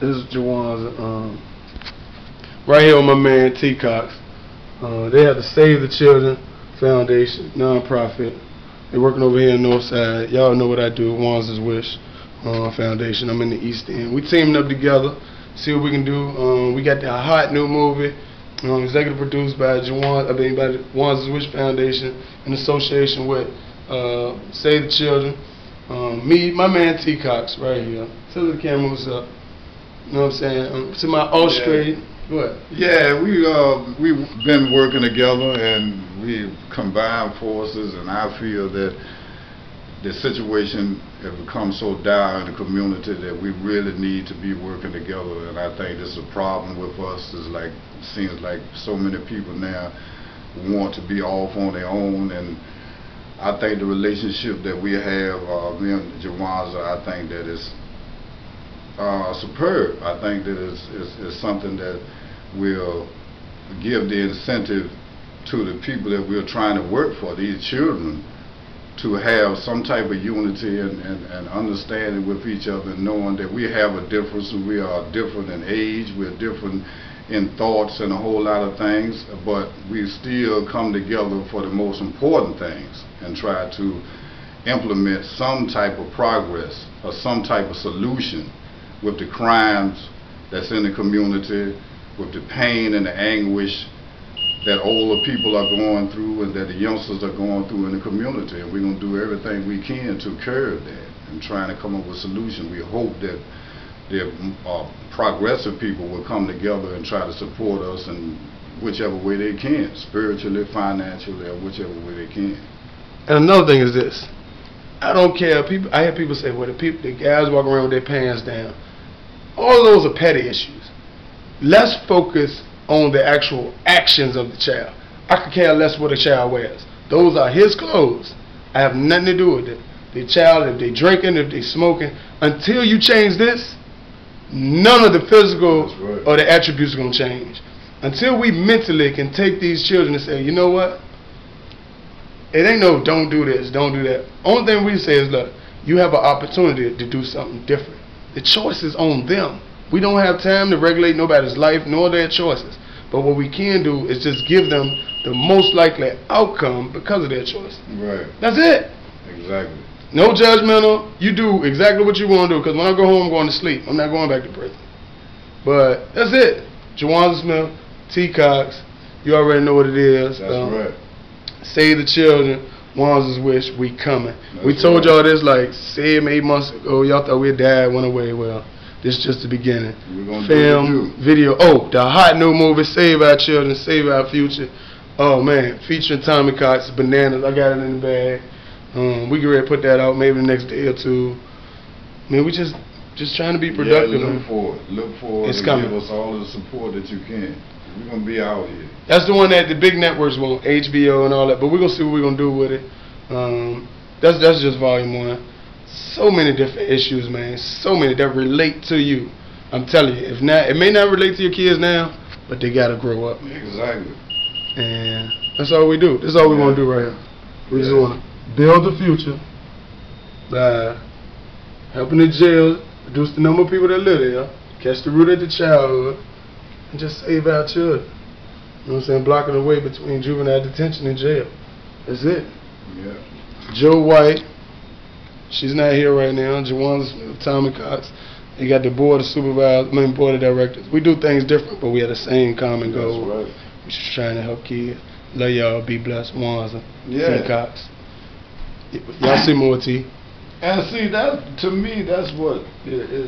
This is Jawanza, um, right here with my man T Cox. Uh, they have the Save the Children Foundation, non-profit. They're working over here in Northside. Y'all know what I do, Wan's Wish uh, Foundation. I'm in the East End. We teaming up together, see what we can do. Um, we got the hot new movie, um, executive produced by Jawan, I mean by the Wish Foundation in association with uh, Save the Children. Um, me, my man T Cox, right here. Tell the camera what's up. You know what I'm saying? Um, to my Australian. Go ahead. Yeah, we uh we've been working together and we've combined forces, and I feel that the situation has become so dire in the community that we really need to be working together. And I think this is a problem with us. Is like seems like so many people now want to be off on their own and. I think the relationship that we have, uh, me and Jawanza, I think that is uh, superb. I think that is, is something that will give the incentive to the people that we're trying to work for, these children, to have some type of unity and, and, and understanding with each other, and knowing that we have a difference and we are different in age, we're different in thoughts and a whole lot of things, but we still come together for the most important things and try to implement some type of progress or some type of solution with the crimes that's in the community, with the pain and the anguish that older people are going through and that the youngsters are going through in the community. And we're going to do everything we can to curb that and trying to come up with solutions. We hope that the uh, progressive people will come together and try to support us in whichever way they can, spiritually, financially, or whichever way they can. And another thing is this. I don't care. People, I hear people say, "Well, the people, the guys walking around with their pants down." All those are petty issues. Let's focus on the actual actions of the child. I could care less what a child wears. Those are his clothes. I have nothing to do with it. The child, if they drinking, if they smoking, until you change this, none of the physical right. or the attributes are going to change. Until we mentally can take these children and say, you know what? It ain't no don't do this, don't do that. Only thing we say is, look, you have an opportunity to do something different. The choice is on them. We don't have time to regulate nobody's life nor their choices. But what we can do is just give them the most likely outcome because of their choice. Right. That's it. Exactly. No judgmental. You do exactly what you want to do. Because when I go home, I'm going to sleep. I'm not going back to prison. But that's it. Jawan Smith, T. Cox. You already know what it is. That's Um, right. Save the children. Wan's wish. We coming. we told y'all this like seven, eight months ago. Y'all thought we died, went away. Well, this is just the beginning. Film, do what we do. video. Oh, the hot new movie, Save Our Children, Save Our Future. Oh man, featuring Tommy Cox, Bananas. I got it in the bag. Um, we can ready to put that out maybe the next day or two. I mean, we just just trying to be productive. Yeah, look for it. Look forward. It's and coming. Give us all the support that you can. We're gonna be out here. That's the one that the big networks want, HBO and all that. But we're gonna see what we're gonna do with it. Um, that's that's just volume one. So many different issues, man. So many that relate to you. I'm telling you, if not, it may not relate to your kids now, but they gotta grow up. Exactly. And that's all we do. That's all we Yeah. want to do right here. We just want to build the future by helping the jails reduce the number of people that live there, catch the root of the childhood, and just save our children. You know what I'm saying? Blocking the way between juvenile detention and jail. That's it. Yeah. Joe White, she's not here right now. Jawan Smith, Tommy Cox. They got the board of supervisors, I mean board of directors. We do things different, but we have the same common goal. That's right. We're just trying to help kids. Love y'all. Be blessed. Wanza. Yeah. Cox. Y'all see more T. And see, that to me, that's what it is.